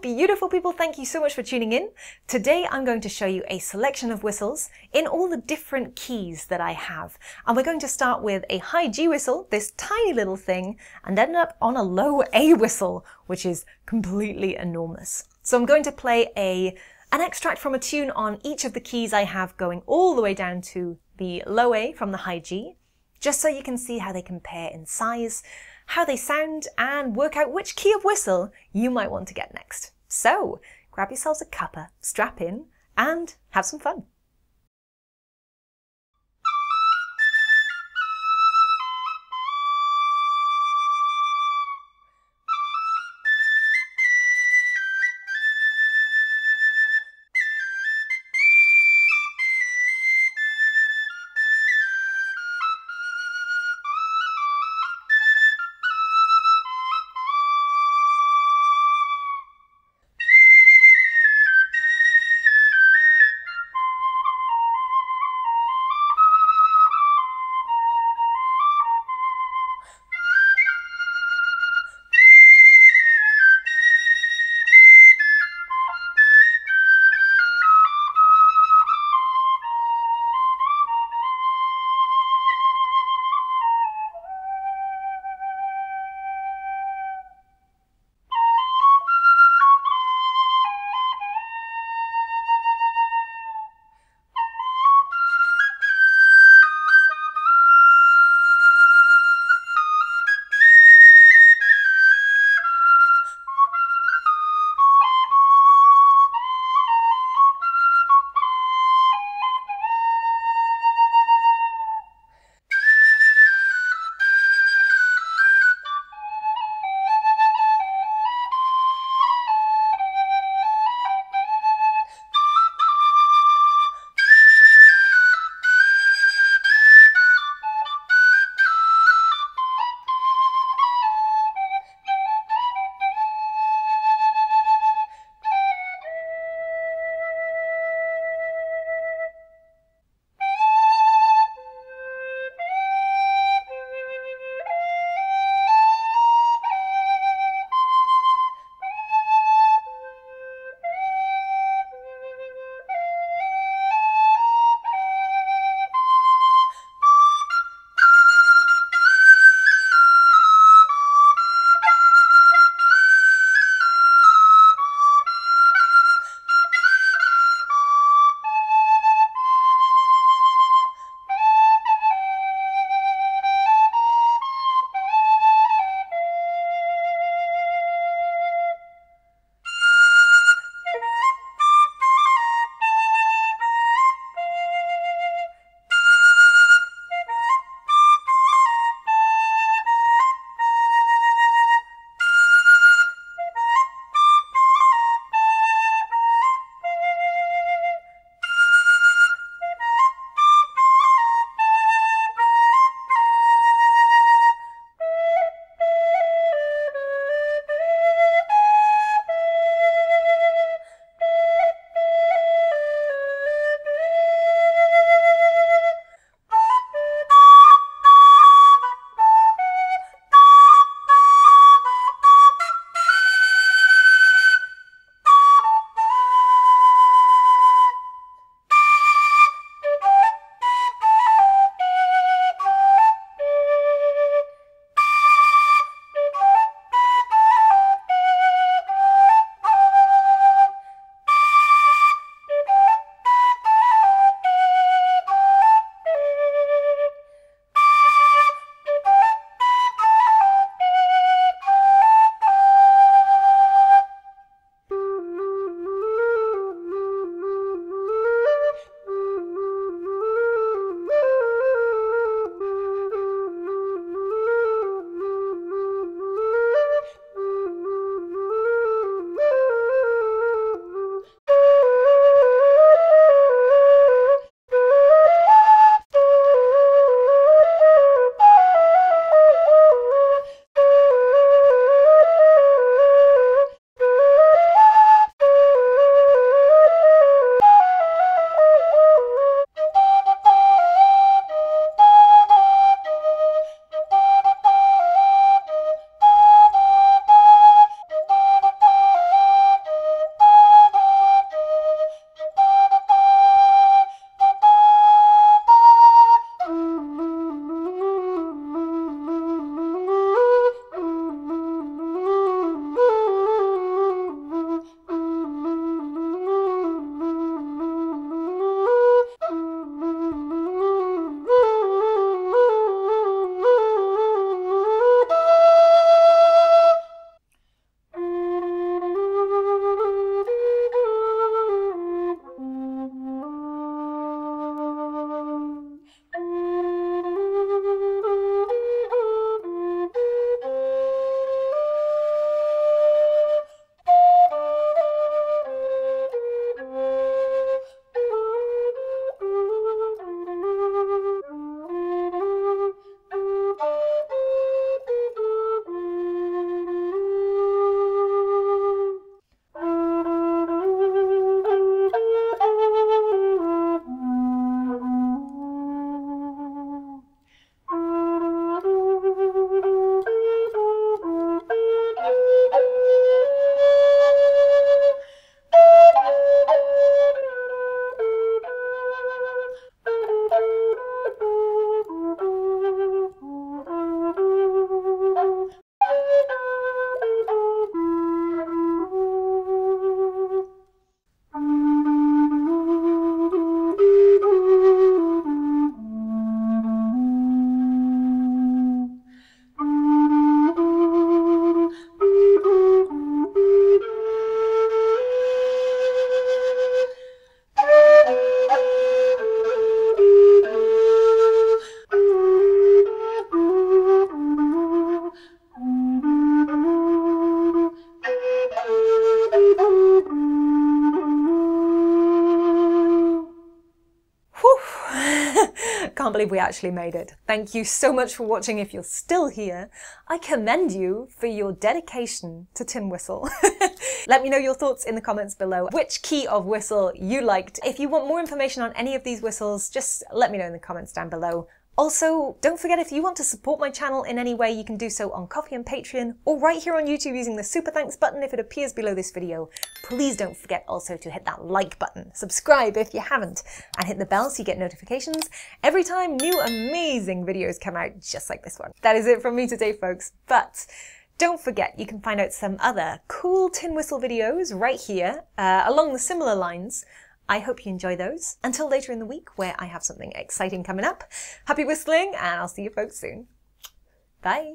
beautiful people, thank you so much for tuning in. Today I'm going to show you a selection of whistles in all the different keys that I have. And we're going to start with a high G whistle, this tiny little thing, and end up on a low A whistle, which is completely enormous. So I'm going to play a an extract from a tune on each of the keys I have going all the way down to the low A from the high G, just so you can see how they compare in size how they sound, and work out which key of whistle you might want to get next. So, grab yourselves a cuppa, strap in, and have some fun. Can't believe we actually made it. Thank you so much for watching if you're still here. I commend you for your dedication to tin whistle. Let me know your thoughts in the comments below, which key of whistle you liked. If you want more information on any of these whistles, just let me know in the comments down below. Also, don't forget if you want to support my channel in any way, you can do so on Ko-fi and Patreon, or right here on YouTube using the super thanks button if it appears below this video. Please don't forget also to hit that like button, subscribe if you haven't, and hit the bell so you get notifications every time new amazing videos come out just like this one. That is it from me today, folks, but don't forget, you can find out some other cool tin whistle videos right here, uh, along the similar lines, I hope you enjoy those. Until later in the week where I have something exciting coming up. Happy whistling and I'll see you folks soon. Bye.